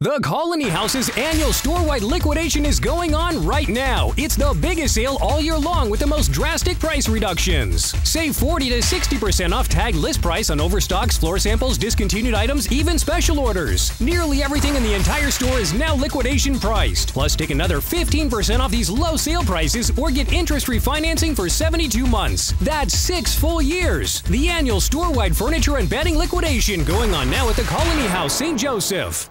The Colony House's annual store-wide liquidation is going on right now. It's the biggest sale all year long with the most drastic price reductions. Save 40 to 60% off tag list price on overstocks, floor samples, discontinued items, even special orders. Nearly everything in the entire store is now liquidation priced. Plus, take another 15% off these low sale prices or get interest refinancing for 72 months. That's six full years. The annual store-wide furniture and bedding liquidation going on now at the Colony House, St. Joseph.